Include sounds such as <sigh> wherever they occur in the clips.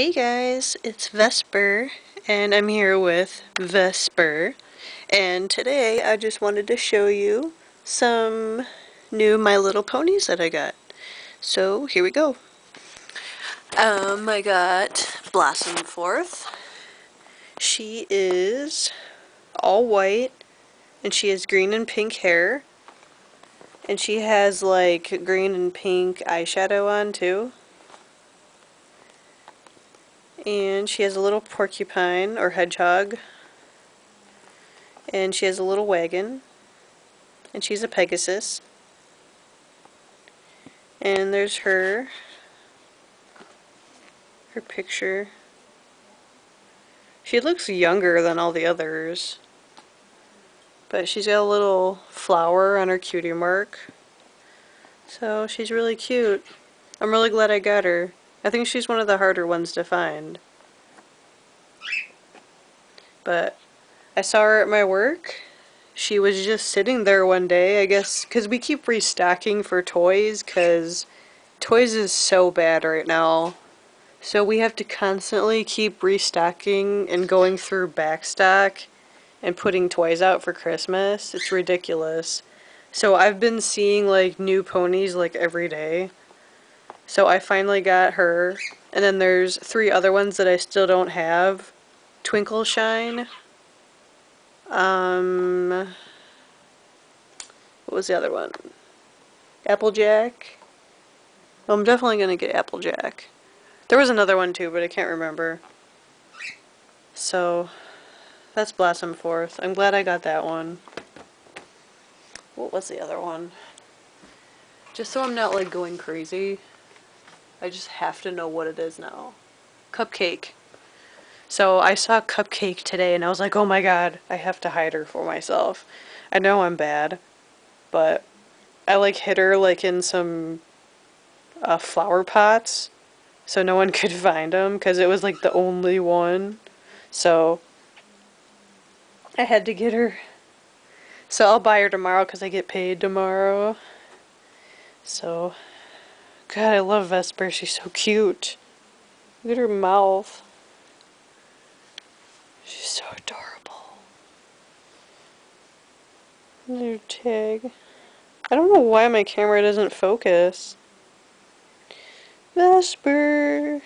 Hey guys, it's Vesper, and I'm here with Vesper, and today I just wanted to show you some new My Little Ponies that I got. So, here we go. Um, I got Blossomforth. She is all white, and she has green and pink hair, and she has like green and pink eyeshadow on too and she has a little porcupine or hedgehog. And she has a little wagon. And she's a Pegasus. And there's her her picture. She looks younger than all the others. But she's got a little flower on her cutie mark. So she's really cute. I'm really glad I got her I think she's one of the harder ones to find. But I saw her at my work. She was just sitting there one day, I guess, because we keep restocking for toys, because toys is so bad right now. So we have to constantly keep restocking and going through backstock and putting toys out for Christmas. It's ridiculous. So I've been seeing like new ponies like every day. So I finally got her. And then there's three other ones that I still don't have. Twinkleshine. Um, what was the other one? Applejack. Well, I'm definitely going to get Applejack. There was another one too, but I can't remember. So, that's Blossomforth. I'm glad I got that one. What was the other one? Just so I'm not like going crazy. I just have to know what it is now. Cupcake. So I saw Cupcake today and I was like, oh my god, I have to hide her for myself. I know I'm bad, but I like hid her like in some uh, flower pots so no one <laughs> could find them because it was like the only one. So I had to get her. So I'll buy her tomorrow because I get paid tomorrow. So God, I love Vesper. She's so cute. Look at her mouth. She's so adorable. New tag. I don't know why my camera doesn't focus. Vesper.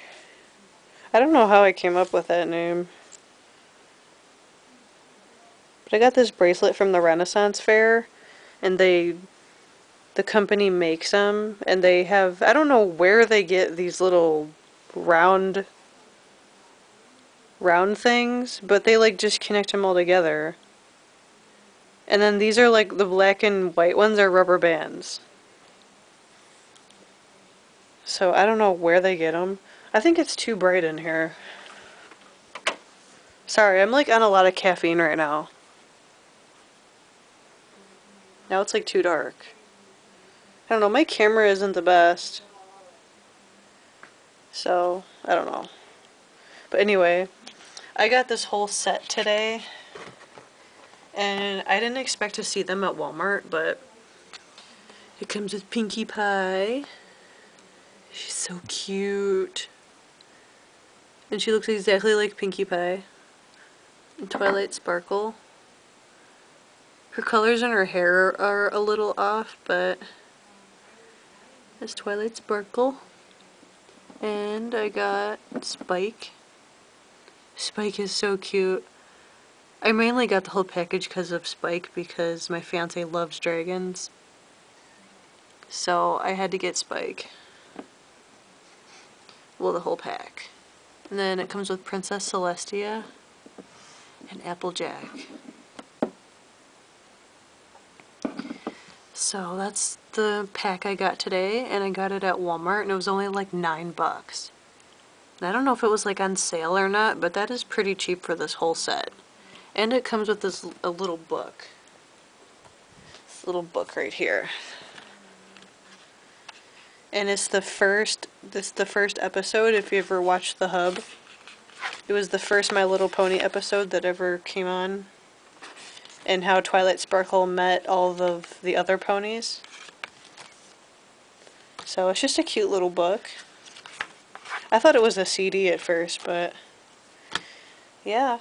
I don't know how I came up with that name. But I got this bracelet from the Renaissance Fair, and they the company makes them and they have I don't know where they get these little round round things but they like just connect them all together. And then these are like the black and white ones are rubber bands. So I don't know where they get them I think it's too bright in here. Sorry I'm like on a lot of caffeine right now. Now it's like too dark I don't know, my camera isn't the best. So, I don't know. But anyway, I got this whole set today. And I didn't expect to see them at Walmart, but it comes with Pinkie Pie. She's so cute. And she looks exactly like Pinkie Pie. And Twilight Sparkle. Her colors in her hair are a little off, but is Twilight Sparkle. And I got Spike. Spike is so cute. I mainly got the whole package because of Spike because my fiance loves dragons. So I had to get Spike. Well, the whole pack. And then it comes with Princess Celestia and Applejack. So that's the pack I got today, and I got it at Walmart, and it was only like nine bucks. I don't know if it was like on sale or not, but that is pretty cheap for this whole set. And it comes with this a little book. This little book right here. And it's the first this the first episode if you ever watched The Hub. It was the first My Little Pony episode that ever came on and how Twilight Sparkle met all of the other ponies. So it's just a cute little book. I thought it was a CD at first, but yeah.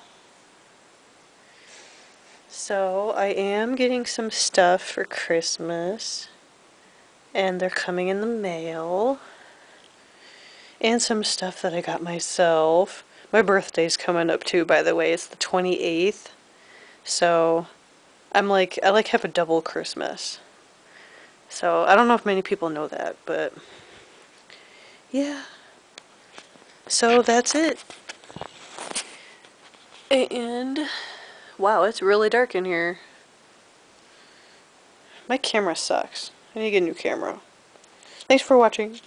So I am getting some stuff for Christmas, and they're coming in the mail. And some stuff that I got myself. My birthday's coming up too, by the way. It's the 28th. So I'm like, I like have a double Christmas. So I don't know if many people know that, but yeah. So that's it. And wow, it's really dark in here. My camera sucks. I need to get a new camera. Thanks for watching.